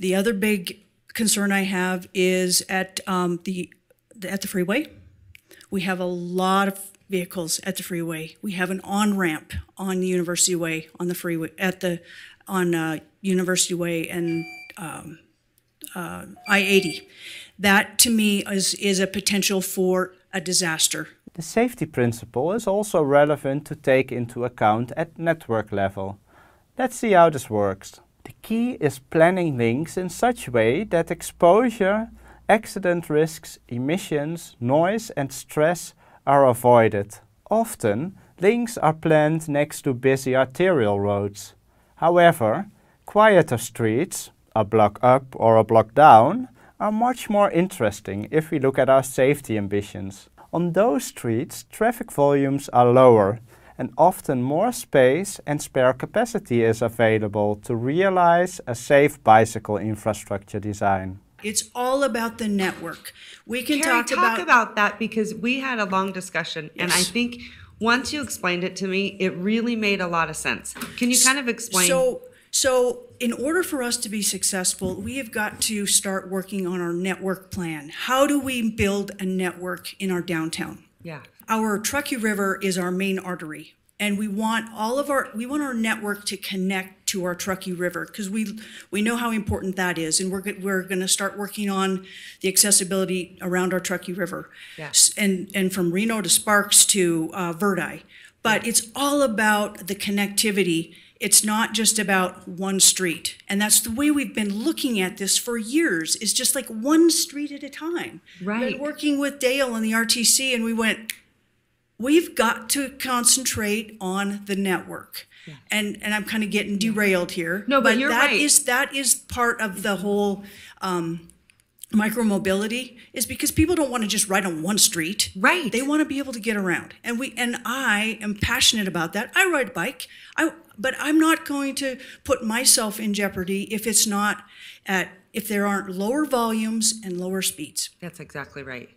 The other big concern I have is at um, the at the freeway. We have a lot of vehicles at the freeway. We have an on ramp on University Way on the freeway at the on uh, University Way and um, uh, I-80. That to me is is a potential for a disaster. The safety principle is also relevant to take into account at network level. Let's see how this works. The key is planning links in such a way that exposure, accident risks, emissions, noise and stress are avoided. Often, links are planned next to busy arterial roads. However, quieter streets, a block up or a block down, are much more interesting if we look at our safety ambitions. On those streets, traffic volumes are lower and often more space and spare capacity is available to realize a safe bicycle infrastructure design. It's all about the network. We can Kerrie, talk, talk about, about that because we had a long discussion, and I think once you explained it to me, it really made a lot of sense. Can you kind of explain? So, so in order for us to be successful, we have got to start working on our network plan. How do we build a network in our downtown? Yeah. Our Truckee River is our main artery, and we want all of our we want our network to connect to our Truckee River because we we know how important that is, and we're we're going to start working on the accessibility around our Truckee River, Yeah. And and from Reno to Sparks to uh, Verdi. But it's all about the connectivity. It's not just about one street, and that's the way we've been looking at this for years. Is just like one street at a time. Right. been working with Dale and the RTC, and we went we've got to concentrate on the network. And and I'm kind of getting derailed here. No, but you're that right. is- that is part of the whole um, micromobility is because people don't want to just ride on one street. Right. They want to be able to get around. And we and I am passionate about that. I ride a bike. I but I'm not going to put myself in jeopardy if it's not at if there aren't lower volumes and lower speeds. That's exactly right.